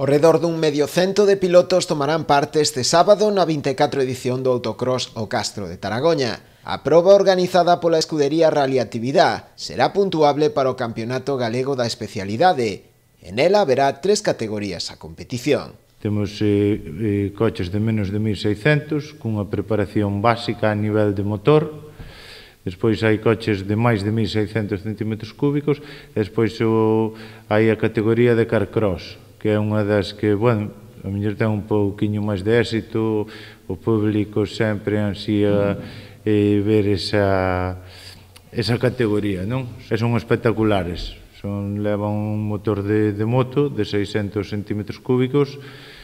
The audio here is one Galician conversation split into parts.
O redor dun medio cento de pilotos tomarán parte este sábado na 24 edición do Autocross o Castro de Taragoña. A proba organizada pola escudería Rally Actividad será puntuable para o Campeonato Galego da Especialidade. En ela haberá tres categorías a competición. Temos eh, eh, coches de menos de 1600, cunha preparación básica a nivel de motor, Despois hai coches de máis de 1600 cm cúbicos, e despois o, hai a categoría de carcross, que é unha das que, bueno, a mellor ten un pouquiño máis de éxito, o público sempre ansía eh, ver esa, esa categoría, non? E son espectaculares, son, levan un motor de, de moto de 600 centímetros cúbicos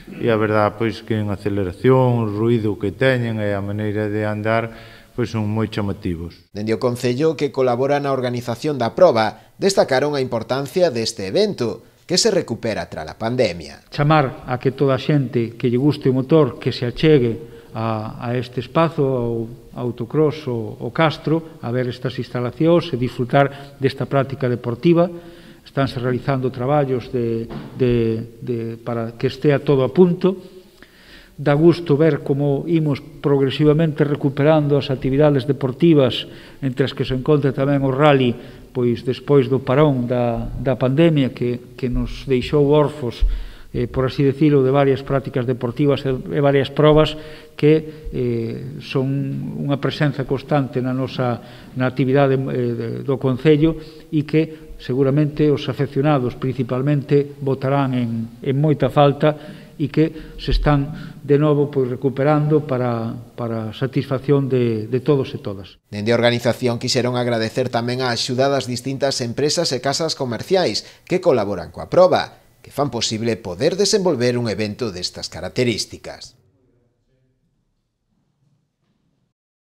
e a verdad pois que en aceleración, o ruido que teñen e a maneira de andar pois son moi chamativos. Dende o Concello que colabora na organización da proba, destacaron a importancia deste evento, que se recupera tras a pandemia. Chamar a que toda a xente que lle guste o motor que se achegue a, a este espazo, ao autocross o, o Castro, a ver estas instalacións e disfrutar desta práctica deportiva. Estánse realizando traballos de, de, de, para que estea todo a punto, dá gusto ver como imos progresivamente recuperando as actividades deportivas entre as que se encontra tamén o rally pois despois do parón da, da pandemia que, que nos deixou orfos eh, por así decirlo, de varias prácticas deportivas e, e varias probas que eh, son unha presenza constante na nosa na actividade eh, do Concello e que seguramente os afeccionados principalmente votarán en, en moita falta e que se están de novo pois, recuperando para, para satisfacción de, de todos e todas. Dende a organización quixeron agradecer tamén a axuda das distintas empresas e casas comerciais que colaboran coa proba, que fan posible poder desenvolver un evento destas características.